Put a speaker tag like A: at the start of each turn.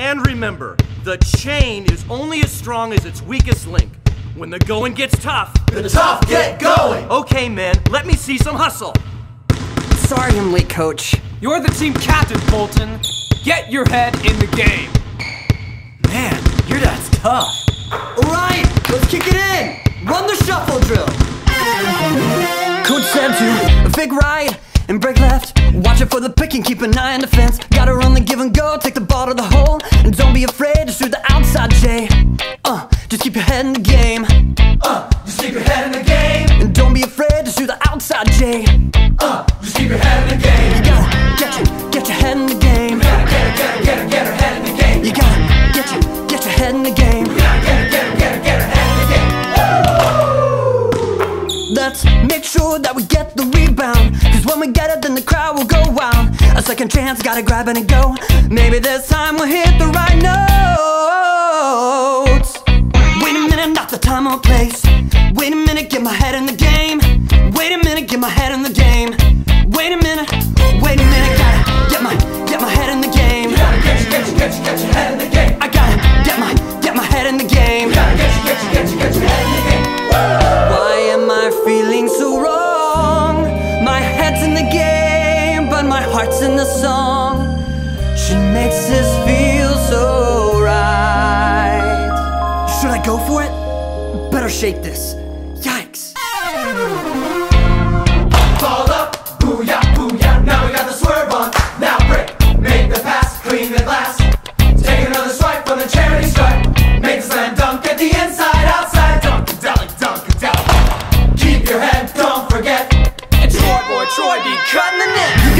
A: And remember, the chain is only as strong as its weakest link. When the going gets tough,
B: The tough get going!
A: okay, man, let me see some hustle.
C: Sorry I'm late, coach.
D: You're the team captain, Bolton. Get your head in the game.
A: Man, your dad's tough.
C: Alright, let's kick it in! Run the shuffle drill! Coach said to fake right and break left. Watch it for the pick and keep an eye on the fence. Gotta run the give and go, take the ball to the hole. And don't be afraid to shoot the outside J. Uh, just keep your head in the game.
B: Uh, just keep your head in the game!
C: And don't be afraid to shoot the outside J.
B: Uh, just keep your head in the game!
C: You gotta get your, get your head in the game.
B: You Gotta get get get get her head in the game!
C: You gotta get your, get your head in the game.
B: Gotta get get get get her head in the game!
C: Let's make sure that we get the we get it, then the crowd will go wild. A second chance, gotta grab it and go. Maybe this time we'll hit the right notes. Wait a minute, not the time or place. Wait a minute, get my head in the game. Wait a minute, get my head in the game. Wait a minute, wait a minute, the game, but my heart's in the song. She makes this feel so right. Should I go for it? Better shake this. boy be cutting the neck.